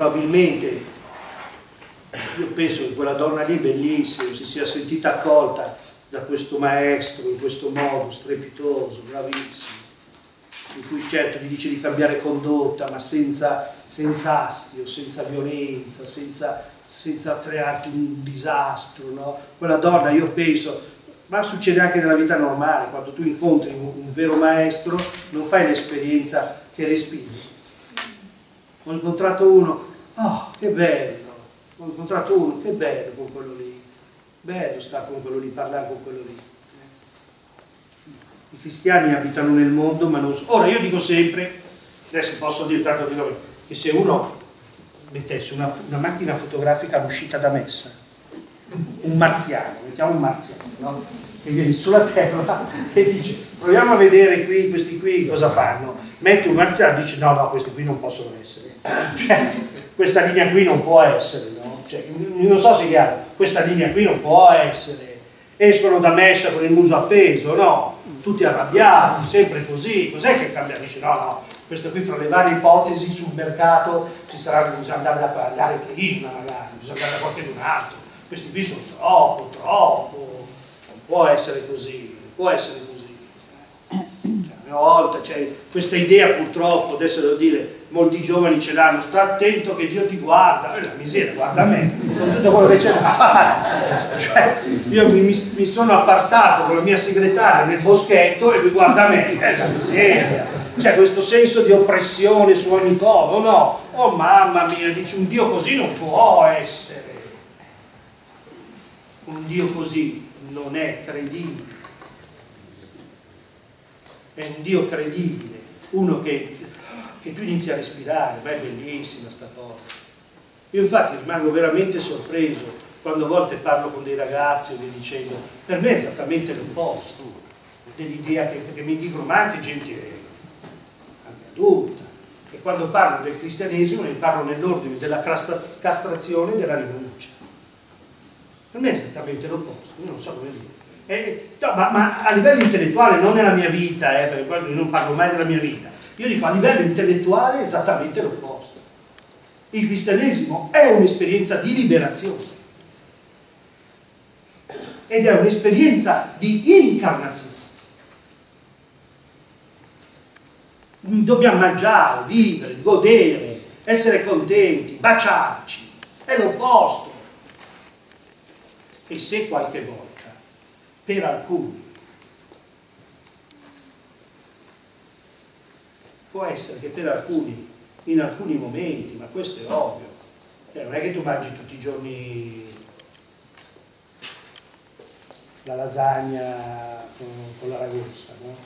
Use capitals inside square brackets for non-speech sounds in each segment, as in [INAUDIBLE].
probabilmente io penso che quella donna lì bellissima, si sia sentita accolta da questo maestro in questo modo strepitoso, bravissimo, in cui certo gli dice di cambiare condotta, ma senza, senza astio, senza violenza, senza, senza crearti un disastro. No? Quella donna, io penso, ma succede anche nella vita normale, quando tu incontri un, un vero maestro, non fai l'esperienza che respiri. Ho incontrato uno oh che bello, ho incontrato uno, che bello con quello lì, bello stare con quello lì, parlare con quello lì. I cristiani abitano nel mondo, ma non. Ora io dico sempre, adesso posso dire tanto dico, che se uno mettesse una, una macchina fotografica all'uscita da messa, un marziano, mettiamo un marziano, no? che viene sulla terra [LAUGHS] e dice proviamo a vedere qui, questi qui cosa fanno. Mette un marziano e dice no, no, questi qui non possono essere. [LAUGHS] Cioè, questa linea qui non può essere, no? Cioè, non so se è chiaro, questa linea qui non può essere. Escono da messa con il muso appeso, no? Tutti arrabbiati, sempre così. Cos'è che cambia? Dice no, no, questo qui fra le varie ipotesi sul mercato ci sarà, bisogna andare da parlare Krishna magari, bisogna andare da qualche un altro. Questi qui sono troppo, troppo, non può essere così, non può essere così una volta, cioè, questa idea purtroppo, adesso devo dire, molti giovani ce l'hanno, sta attento che Dio ti guarda, eh, la miseria, guarda me, con tutto quello che c'è da fare. Cioè, io mi, mi, sono appartato con la mia segretaria nel boschetto e lui guarda me, eh, la miseria. Cioè questo senso di oppressione su ogni cosa, no, oh mamma mia, dice un Dio così non può essere. Un Dio così non è credibile è un Dio credibile, uno che, che tu inizi a respirare, ma è bellissima sta cosa. Io infatti rimango veramente sorpreso quando a volte parlo con dei ragazzi e vi dicendo, per me è esattamente l'opposto dell'idea che, che, mi dicono, ma anche gente anche adulta, e quando parlo del cristianesimo ne parlo nell'ordine della castrazione e della rinuncia. Per me è esattamente l'opposto, io non so come dire. Eh, no, ma, ma, a livello intellettuale, non nella mia vita, eh, perché io non parlo mai della mia vita, io dico a livello intellettuale è esattamente l'opposto. Il cristianesimo è un'esperienza di liberazione ed è un'esperienza di incarnazione. Dobbiamo mangiare, vivere, godere, essere contenti, baciarci, è l'opposto. E se qualche volta per alcuni. Può essere che per alcuni, in alcuni momenti, ma questo è ovvio, eh, non è che tu mangi tutti i giorni la lasagna con, con l'aragosta, no?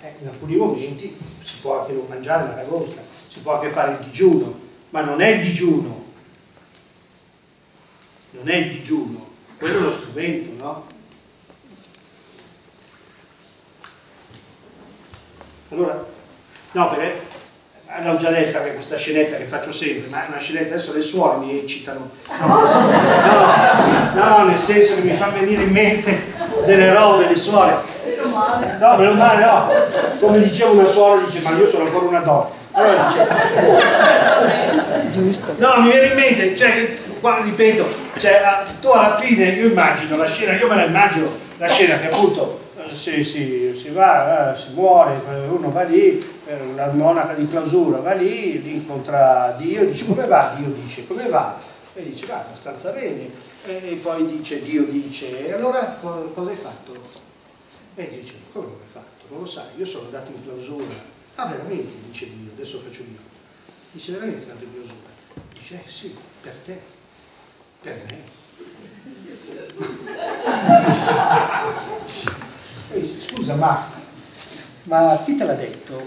Eh, in alcuni momenti si può anche non mangiare l'aragosta, si può anche fare il digiuno, ma non è il digiuno, non è il digiuno, quello è uno strumento, no? Allora, no, perché l'ho già detta che questa scenetta che faccio sempre, ma è una scenetta, adesso le suore mi eccitano. No, no, no, nel senso che mi fa venire in mente delle robe, le suore. No, meno male, no. Come diceva una suora, dice, ma io sono ancora una donna. Allora dice, no, mi viene in mente, cioè, qua ripeto, cioè, tu alla fine, io immagino la scena, io me la immagino la scena che appunto eh, si, si, si va, eh, si muore, uno va lì, eh, la monaca di clausura va lì, lì incontra Dio, dice come va? Dio dice come va? E dice va abbastanza bene, e poi dice Dio dice, e allora cosa hai fatto? E dice come l'hai fatto? Non lo sai, io sono andato in clausura. Ah veramente, dice Dio, adesso faccio io. Dice veramente andato in clausura? Dice eh sì, per te per me. Scusa, ma, ma chi te l'ha detto?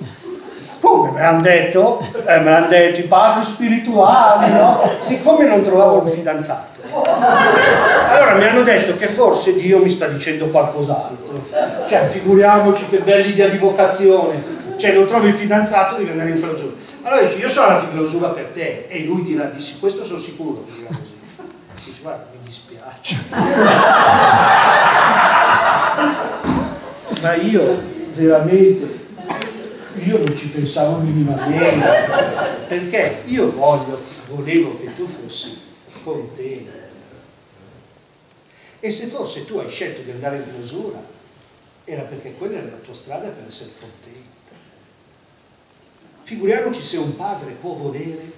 Come me l'hanno detto? Eh, me l'hanno detto i padri spirituali, no? Siccome non trovavo il fidanzato, allora mi hanno detto che forse Dio mi sta dicendo qualcos'altro. Cioè, figuriamoci che bella idea di vocazione. Cioè, non trovi il fidanzato, devi andare in clausura. Allora dice, io sono andato in clausura per te. E lui dirà, dissi, questo sono sicuro che dirà dice guarda mi dispiace ma io veramente io non ci pensavo minimamente, perché io voglio, volevo che tu fossi contento. E se forse tu hai scelto di andare in clausura, era perché quella era la tua strada per essere contento. Figuriamoci se un padre può volere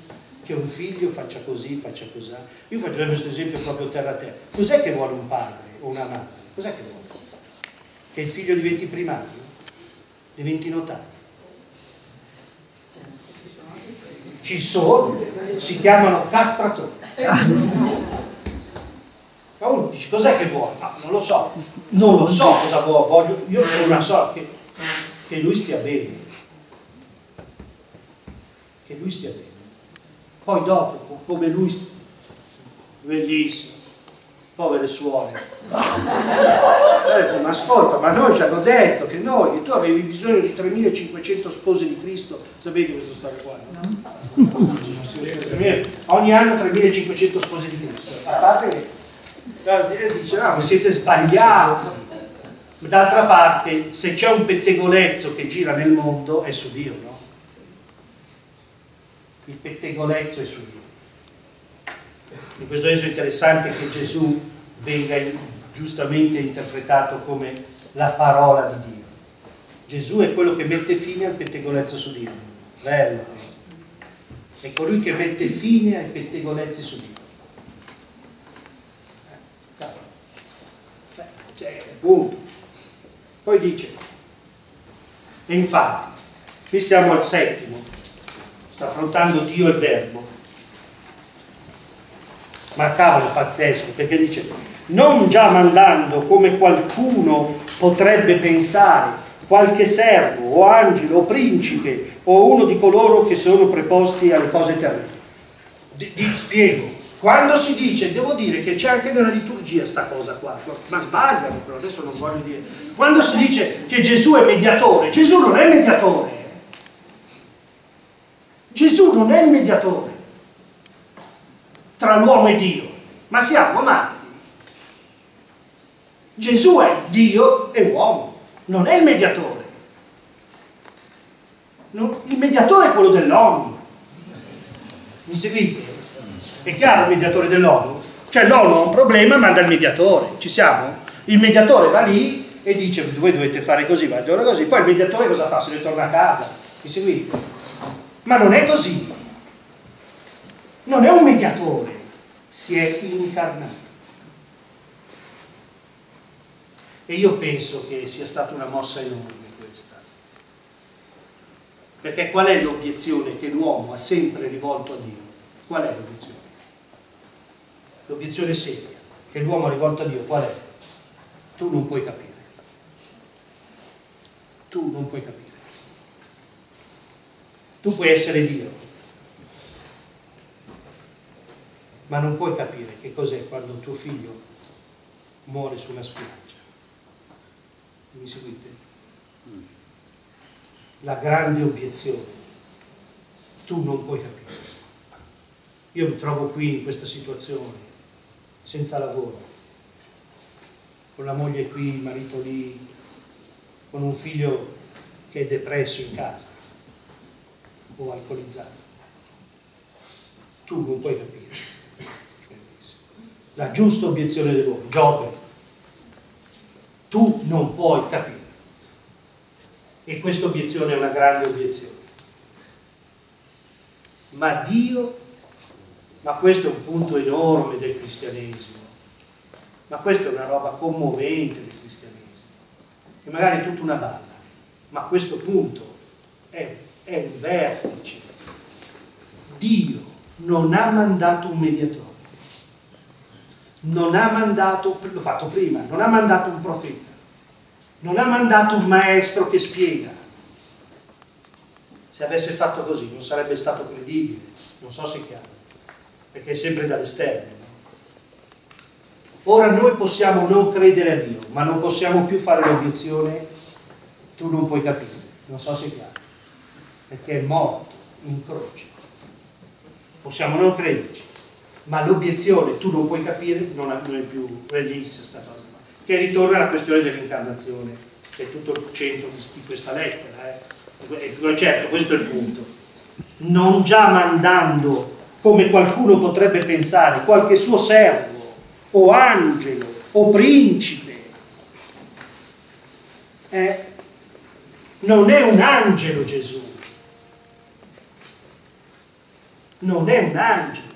che un figlio faccia così, faccia così. Io faccio questo esempio proprio terra a terra. Cos'è che vuole un padre o una madre? Cos'è che vuole? Che il figlio diventi primario? Diventi notario? Ci sono, si chiamano castratori. Ma uno dice, cos'è che vuole? No, non lo so, non lo so cosa vuole, voglio, io solo so che, che lui stia bene. Che lui stia bene. Poi dopo, come lui, bellissimo, povere suore. Ho detto, ma ascolta, ma noi ci hanno detto che noi, che tu avevi bisogno di 3500 spose di Cristo, sapete questa storia qua? No? Ogni anno 3500 spose di Cristo, a parte che dice, no, siete sbagliati. D'altra parte, se c'è un pettegolezzo che gira nel mondo, è su Dio, no? Il pettegolezzo è su Dio. In questo senso è interessante che Gesù venga giustamente interpretato come la parola di Dio. Gesù è quello che mette fine al pettegolezzo su Dio. Bello. È colui che mette fine ai pettegolezzi su Dio. Eh, cioè, punto. Poi dice, e infatti, qui siamo al settimo, sta affrontando Dio e il Verbo. Ma cavolo, pazzesco, perché dice, non già mandando come qualcuno potrebbe pensare, qualche servo o angelo o principe o uno di coloro che sono preposti alle cose di, spiego, quando si dice, devo dire che c'è anche nella liturgia sta cosa qua, ma sbagliano, però adesso non voglio dire. Quando si dice che Gesù è mediatore, Gesù non è mediatore. Gesù non è il mediatore tra l'uomo e Dio, ma siamo matti. Gesù è Dio e uomo, non è il mediatore. il mediatore è quello dell'ONU. Mi seguite? È chiaro il mediatore dell'ONU? Cioè l'ONU ha un problema manda il mediatore, ci siamo? Il mediatore va lì e dice voi dovete fare così, va così, poi il mediatore cosa fa? Se ne torna a casa, mi seguite? Ma non è così. Non è un mediatore, si è incarnato. E io penso che sia stata una mossa enorme questa. Perché qual è l'obiezione che l'uomo ha sempre rivolto a Dio? Qual è l'obiezione? L'obiezione seria che l'uomo ha rivolto a Dio qual è? Tu non puoi capire. Tu non puoi capire. Tu puoi essere Dio, ma non puoi capire che cos'è quando tuo figlio muore su una spiaggia. Mi seguite? La grande obiezione. Tu non puoi capire. Io mi trovo qui in questa situazione, senza lavoro, con la moglie qui, il marito lì, con un figlio che è depresso in casa o alcolizzato. Tu non puoi capire. La giusta obiezione dell'uomo, Giobbe, tu non puoi capire. E questa obiezione è una grande obiezione. Ma Dio, ma questo è un punto enorme del cristianesimo, ma questa è una roba commovente del cristianesimo, e magari tutta una balla, ma questo punto è è il vertice. Dio non ha mandato un mediatore, non ha mandato, l'ho fatto prima, non ha mandato un profeta, non ha mandato un maestro che spiega. Se avesse fatto così non sarebbe stato credibile, non so se è chiaro, perché è sempre dall'esterno. Ora noi possiamo non credere a Dio, ma non possiamo più fare l'obiezione, tu non puoi capire, non so se è chiaro perché è morto in croce. Possiamo non crederci, ma l'obiezione tu non puoi capire non è, più release questa cosa che ritorna alla questione dell'incarnazione, che è tutto il centro di questa lettera. Eh. certo, questo è il punto. Non già mandando, come qualcuno potrebbe pensare, qualche suo servo, o angelo, o principe. Eh, non è un angelo Gesù. Non è un angelo.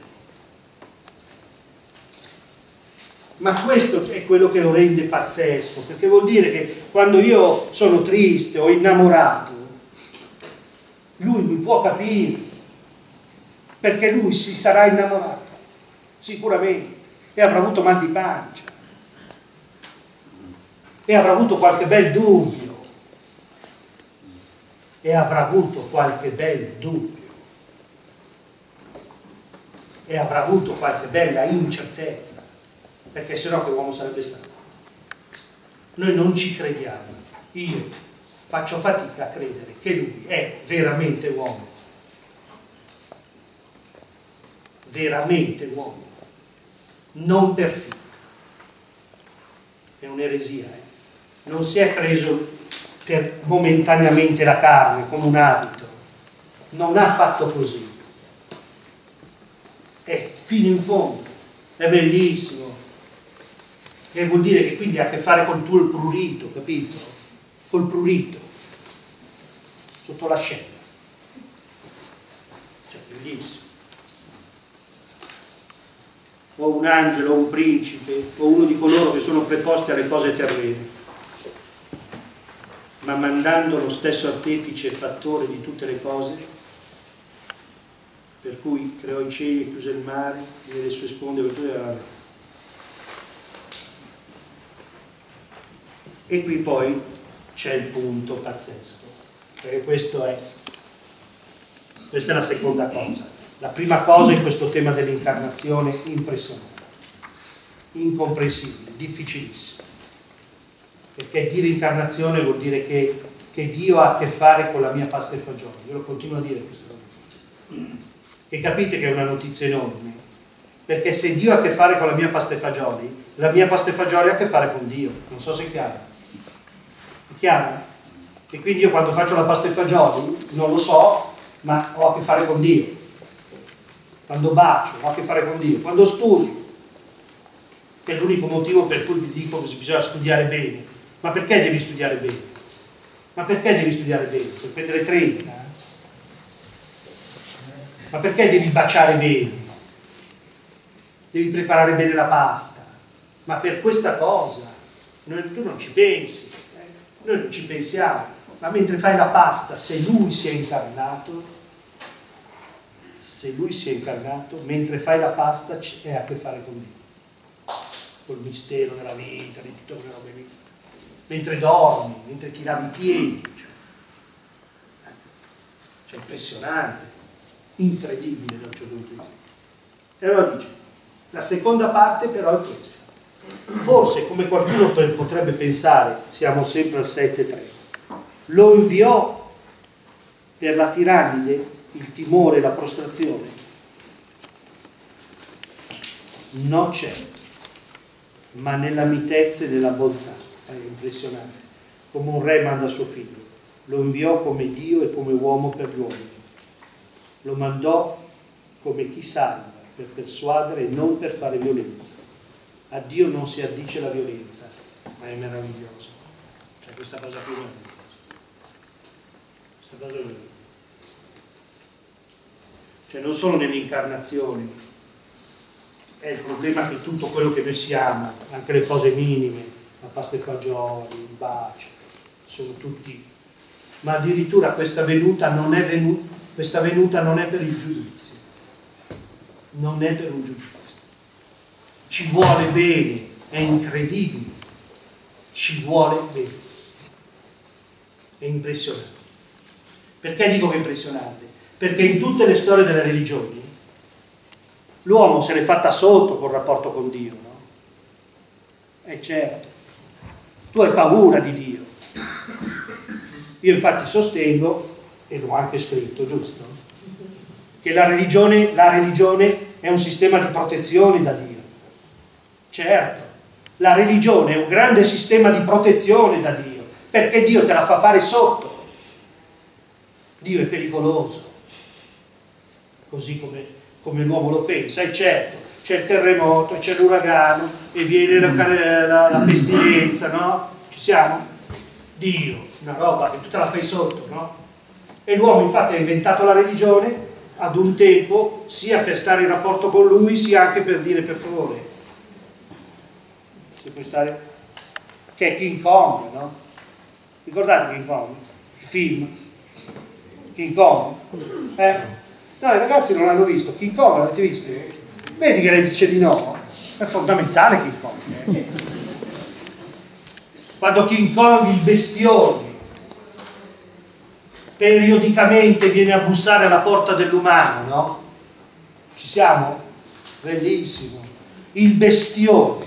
Ma questo è quello che lo rende pazzesco, perché vuol dire che quando io sono triste o innamorato, lui mi può capire, perché lui si sarà innamorato, sicuramente, e avrà avuto mal di pancia, e avrà avuto qualche bel dubbio, e avrà avuto qualche bel dubbio, e avrà avuto qualche bella incertezza perché sennò che uomo sarebbe stato? Noi non ci crediamo. Io faccio fatica a credere che lui è veramente uomo. Veramente uomo. Non per finta. È un'eresia. Eh? Non si è preso momentaneamente la carne come un abito. Non ha fatto così. Fino in fondo. È bellissimo che vuol dire che quindi ha a che fare col tuo prurito, capito? Col prurito, sotto l'ascella. Cioè, bellissimo. O un angelo, o un principe, o uno di coloro che sono preposti alle cose terrene, ma mandando lo stesso artefice e fattore di tutte le cose, per cui creò i cieli e chiuse il mare, e le sue sponde le E qui poi c'è il punto pazzesco, perché questo è, questa è la seconda cosa. La prima cosa è questo tema dell'incarnazione impressionante, incomprensibile, difficilissimo. Perché dire incarnazione vuol dire che, che Dio ha a che fare con la mia pasta e fagioli. Io lo continuo a dire notizia. E capite che è una notizia enorme, perché se Dio ha a che fare con la mia pasta e fagioli, la mia pasta e fagioli ha a che fare con Dio. Non so se è chiaro. Chiaro? E quindi io quando faccio la pasta ai fagioli non lo so, ma ho a che fare con Dio. Quando bacio ho a che fare con Dio. Quando studio, che è l'unico motivo per cui vi dico che bisogna studiare bene. Ma perché devi studiare bene? Ma perché devi studiare bene? Per prendere 30? Ma perché devi baciare bene? Devi preparare bene la pasta? Ma per questa cosa tu non ci pensi. Noi non ci pensiamo, ma mentre fai la pasta, se lui si è incarnato, se lui si è incarnato, mentre fai la pasta è a che fare con Dio, col mistero della vita, di tutte quelle robe lì. Mentre dormi, mentre ti lavi i piedi, cioè, cioè impressionante, incredibile da un certo punto di vista. E allora dice, la seconda parte però è questa. Forse, come qualcuno potrebbe pensare, siamo sempre al 7-3, lo inviò per la tirannide, il timore la prostrazione? No c'è, ma nella mitezza e nella bontà, è impressionante, come un re manda suo figlio, lo inviò come Dio e come uomo per gli uomini, lo mandò come chi salva, per persuadere e non per fare violenza a Dio non si addice la violenza, ma è meraviglioso. Cioè questa cosa qui è meravigliosa. Questa cosa è meravigliosa. Cioè non solo nell'incarnazione, è il problema che tutto quello che noi siamo, anche le cose minime, la pasta e fagioli, il bacio, sono tutti... Ma addirittura questa venuta non è, venuta, questa venuta non è per il giudizio, non è per un giudizio ci vuole bene, è incredibile, ci vuole bene. È impressionante. Perché dico che è impressionante? Perché in tutte le storie delle religioni l'uomo se l'è fatta sotto col rapporto con Dio, no? E certo, tu hai paura di Dio. Io infatti sostengo, e l'ho anche scritto, giusto? Che la religione, la religione è un sistema di protezione da Dio. Certo, la religione è un grande sistema di protezione da Dio, perché Dio te la fa fare sotto. Dio è pericoloso, così come, come l'uomo lo pensa, e certo, c'è il terremoto, c'è l'uragano, e viene la, la, la pestilenza, no? Ci siamo? Dio, una roba che tu te la fai sotto, no? E l'uomo infatti ha inventato la religione ad un tempo sia per stare in rapporto con lui sia anche per dire per favore se puoi stare che è King Kong no? ricordate King Kong? il film King Kong eh? no i ragazzi non l'hanno visto King Kong l'avete visto? vedi che lei dice di no è fondamentale King Kong eh? quando King Kong il bestione periodicamente viene a bussare alla porta dell'umano, no? Ci siamo? Bellissimo. Il bestione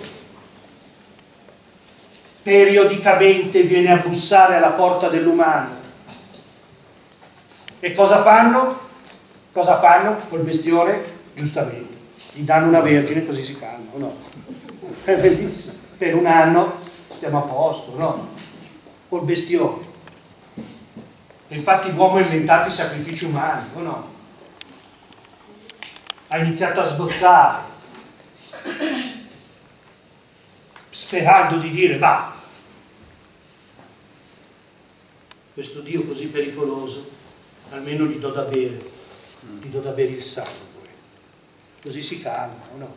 periodicamente viene a bussare alla porta dell'umano. E cosa fanno? Cosa fanno col bestione? Giustamente, gli danno una vergine così si calma, no? È [LAUGHS] bellissimo. Per un anno stiamo a posto, no? Col bestione. Infatti l'uomo ha inventato i sacrifici umani, o no? Ha iniziato a sgozzare, sperando di dire, ma questo Dio così pericoloso, almeno gli do da bere, gli do da bere il sangue, così si calma, o no?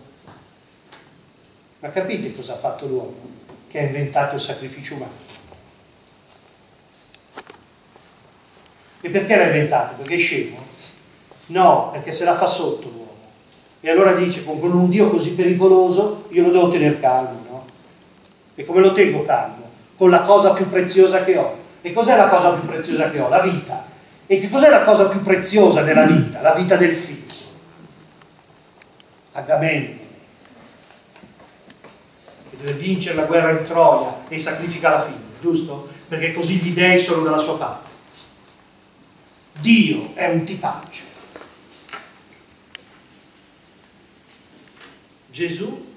Ma capite cosa ha fatto l'uomo che ha inventato il sacrificio umano? E perché l'ha inventato? Perché è scemo? No, perché se la fa sotto l'uomo. E allora dice, con un Dio così pericoloso, io lo devo tenere calmo, no? E come lo tengo calmo? Con la cosa più preziosa che ho. E cos'è la cosa più preziosa che ho? La vita. E che cos'è la cosa più preziosa della vita? La vita del figlio. Agamennone. Che deve vincere la guerra in Troia e sacrifica la figlia, giusto? Perché così gli dei sono dalla sua parte. Dio è un tipaggio. Gesù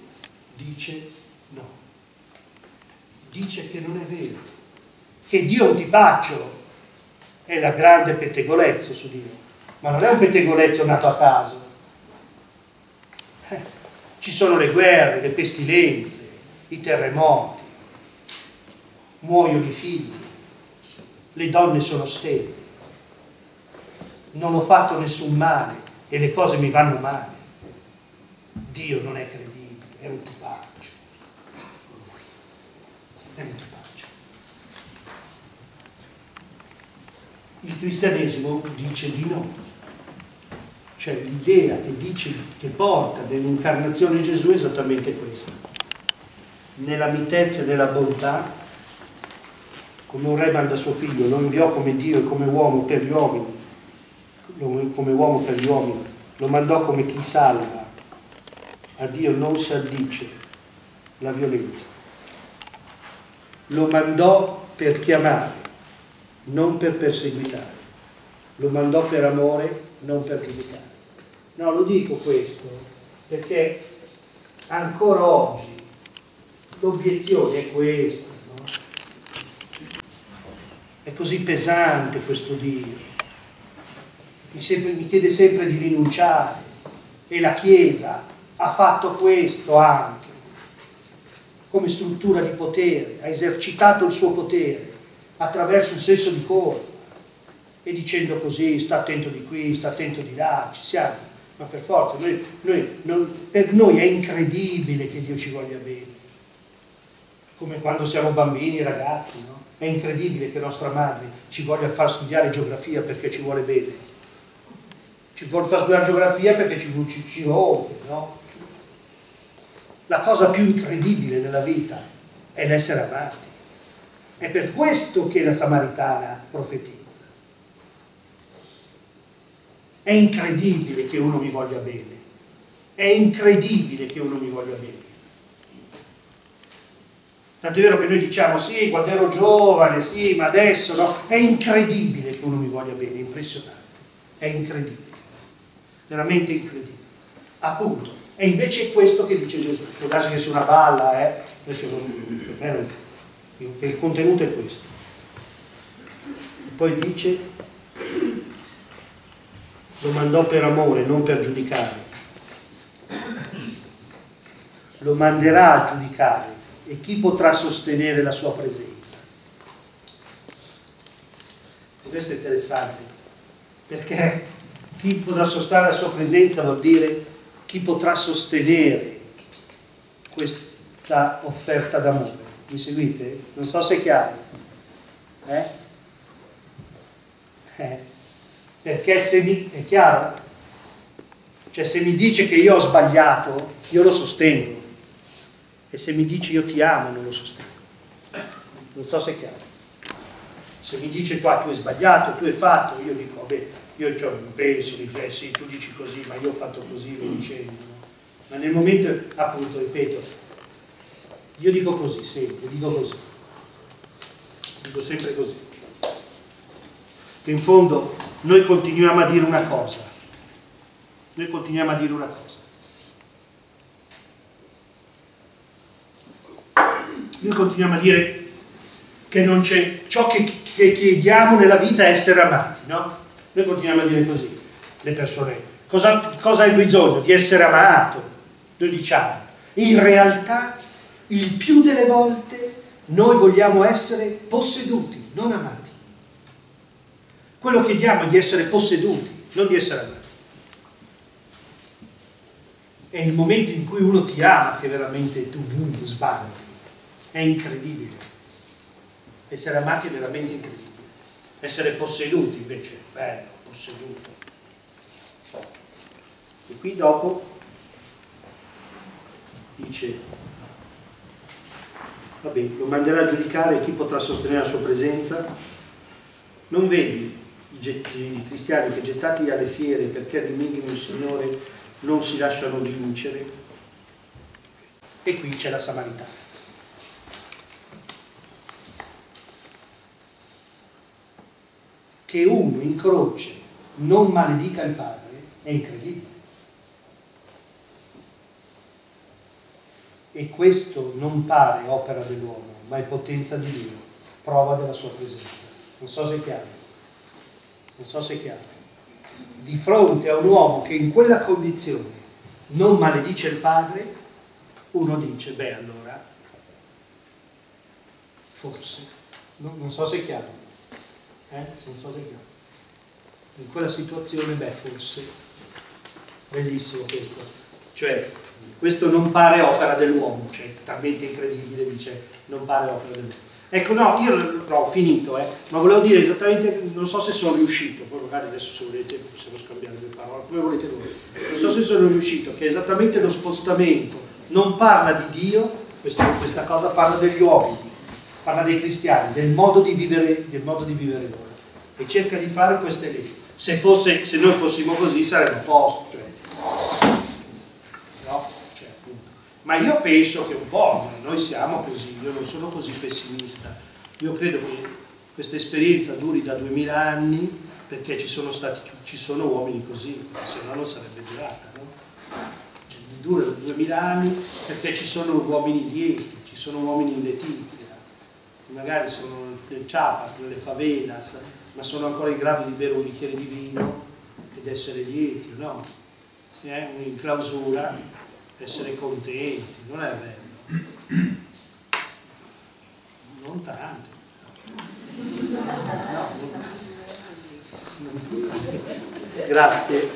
dice no, dice che non è vero, che Dio è un tipaggio, è la grande pettegolezzo su Dio, ma non è un pettegolezzo nato a caso. Eh, ci sono le guerre, le pestilenze, i terremoti, muoiono i figli, le donne sono sterili non ho fatto nessun male e le cose mi vanno male. Dio non è credibile, è un tipaggio. È un tipaggio. Il cristianesimo dice di no. Cioè l'idea che, dice, che porta nell'incarnazione di Gesù è esattamente questa. Nella mitezza e nella bontà, come un re manda suo figlio, lo inviò come Dio e come uomo per gli uomini, come uomo per gli uomini, lo mandò come chi salva. A Dio non si addice la violenza. Lo mandò per chiamare, non per perseguitare. Lo mandò per amore, non per giudicare. No, lo dico questo perché ancora oggi l'obiezione è questa. No? È così pesante questo Dio mi, sempre, mi chiede sempre di rinunciare. E la Chiesa ha fatto questo anche come struttura di potere, ha esercitato il suo potere attraverso il senso di colpa e dicendo così sta attento di qui, sta attento di là, ci siamo, ma per forza, noi, noi, non, per noi è incredibile che Dio ci voglia bene, come quando siamo bambini, ragazzi, no? è incredibile che nostra madre ci voglia far studiare geografia perché ci vuole bene ci porta a studiare geografia perché ci, ci, no? La cosa più incredibile nella vita è l'essere amati. È per questo che la Samaritana profetizza. È incredibile che uno mi voglia bene. È incredibile che uno mi voglia bene. Tanto è vero che noi diciamo sì, quando ero giovane, sì, ma adesso no. È incredibile che uno mi voglia bene, impressionante. È incredibile veramente incredibile. Appunto, e invece è questo che dice Gesù. Può darsi che sia una balla, eh? Adesso non, il contenuto è questo. Poi dice lo mandò per amore, non per giudicare. Lo manderà a giudicare e chi potrà sostenere la sua presenza? Questo è interessante, perché chi potrà sostenere la sua presenza vuol dire chi potrà sostenere questa offerta d'amore. Mi seguite? Non so se è chiaro. Eh? Eh. Perché se mi... è chiaro? Cioè se mi dice che io ho sbagliato, io lo sostengo. E se mi dice io ti amo, non lo sostengo. Non so se è chiaro. Se mi dice qua tu hai sbagliato, tu hai fatto, io dico, vabbè, io cioè, penso, dico, eh sì, tu dici così, ma io ho fatto così, lo dicendo. No? Ma nel momento, appunto, ripeto, io dico così sempre, dico così. Dico sempre così che in fondo noi continuiamo a dire una cosa. Noi continuiamo a dire una cosa. Noi continuiamo a dire che non c'è ciò che, che, chiediamo nella vita è essere amati, no? Noi continuiamo a dire così, le persone. Cosa, cosa hai bisogno? Di essere amato. Noi diciamo, in realtà il più delle volte noi vogliamo essere posseduti, non amati. Quello che chiediamo è di essere posseduti, non di essere amati. È il momento in cui uno ti ama che veramente tu sbagli. È incredibile. Essere amati è veramente incredibile. Essere posseduti invece, bello, posseduto. E qui dopo dice, vabbè, lo manderà a giudicare chi potrà sostenere la sua presenza. Non vedi i cristiani che gettati alle fiere perché rinneghino il Signore non si lasciano vincere. E qui c'è la Samaritana. Che uno in croce non maledica il Padre è incredibile. E questo non pare opera dell'uomo, ma è potenza di Dio, prova della sua presenza. Non so se è chiaro non so se è chiaro, di fronte a un uomo che in quella condizione non maledice il padre, uno dice, beh allora, forse, no, non so se è chiaro, eh? non so se è. In quella situazione, beh forse, bellissimo questo, cioè questo non pare opera dell'uomo, cioè talmente incredibile, dice, non pare opera dell'uomo. Ecco, no, io no, ho finito, eh, ma volevo dire esattamente, non so se sono riuscito, poi magari adesso se volete possiamo scambiare due parole, come volete voi. Non so se sono riuscito, che esattamente lo spostamento non parla di Dio, questa, questa cosa parla degli uomini, parla dei cristiani, del modo di vivere, del modo di vivere loro. E cerca di fare queste leggi. Se, fosse, se noi fossimo così sarebbe a posto, cioè, Ma io penso che un po' noi siamo così, io non sono così pessimista. Io credo che questa esperienza duri da duemila anni perché ci sono, stati, ci sono uomini così, se no non sarebbe durata. No? Dura da duemila anni perché ci sono uomini lieti, ci sono uomini in letizia, magari sono nel Chiapas, nelle favelas, ma sono ancora in grado di bere un bicchiere di vino ed essere lieti, no? Eh? In clausura essere contenti, non è bello. Non tanto. No, non... Grazie.